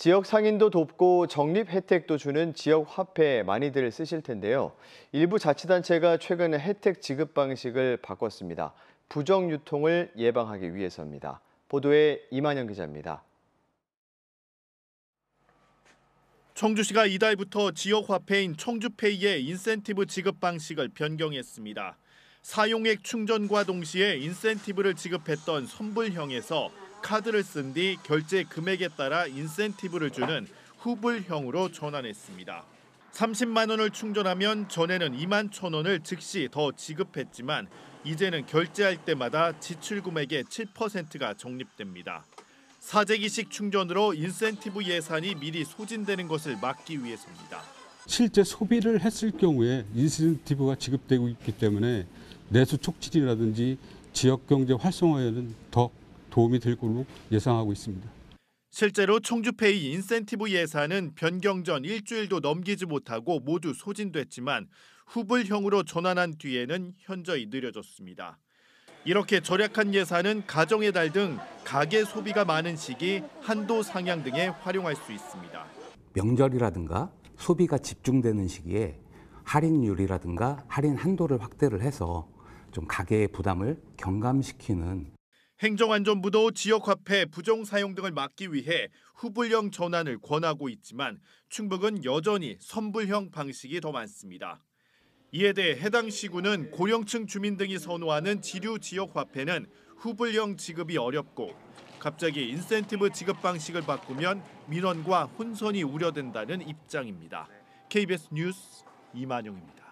지역 상인도 돕고 적립 혜택도 주는 지역 화폐 많이들 쓰실 텐데요. 일부 자치단체가 최근 혜택 지급 방식을 바꿨습니다. 부정 유통을 예방하기 위해서입니다. 보도에 이만영 기자입니다. 청주시가 이달부터 지역 화폐인 청주페이의 인센티브 지급 방식을 변경했습니다. 사용액 충전과 동시에 인센티브를 지급했던 선불형에서 카드를 쓴 뒤 결제 금액에 따라 인센티브를 주는 후불형으로 전환했습니다. 30만 원을 충전하면 전에는 2만 천 원을 즉시 더 지급했지만 이제는 결제할 때마다 지출 금액의 7%가 적립됩니다. 사재기식 충전으로 인센티브 예산이 미리 소진되는 것을 막기 위해서입니다. 실제 소비를 했을 경우에 인센티브가 지급되고 있기 때문에 내수 촉진이라든지 지역 경제 활성화에는 더 도움이 될 걸로 예상하고 있습니다. 실제로 청주페이 인센티브 예산은 변경 전 일주일도 넘기지 못하고 모두 소진됐지만 후불형으로 전환한 뒤에는 현저히 느려졌습니다. 이렇게 절약한 예산은 가정의 달 등 가계 소비가 많은 시기 한도 상향 등에 활용할 수 있습니다. 명절이라든가 소비가 집중되는 시기에 할인율이라든가 할인 한도를 확대를 해서 좀 가계의 부담을 경감시키는 행정안전부도 지역화폐 부정 사용 등을 막기 위해 후불형 전환을 권하고 있지만 충북은 여전히 선불형 방식이 더 많습니다. 이에 대해 해당 시군은 고령층 주민 등이 선호하는 지류 지역 화폐는 후불형 지급이 어렵고 갑자기 인센티브 지급 방식을 바꾸면 민원과 혼선이 우려된다는 입장입니다. KBS 뉴스 이만용입니다.